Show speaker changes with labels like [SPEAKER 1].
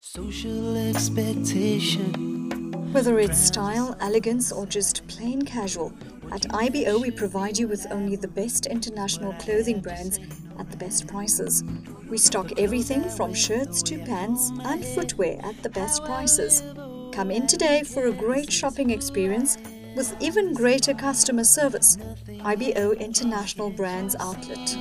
[SPEAKER 1] Social expectation.
[SPEAKER 2] Whether it's style, elegance, or just plain casual, at IBO we provide you with only the best international clothing brands at the best prices. We stock everything from shirts to pants and footwear at the best prices. Come in today for a great shopping experience with even greater customer service. IBO International Brands Outlet.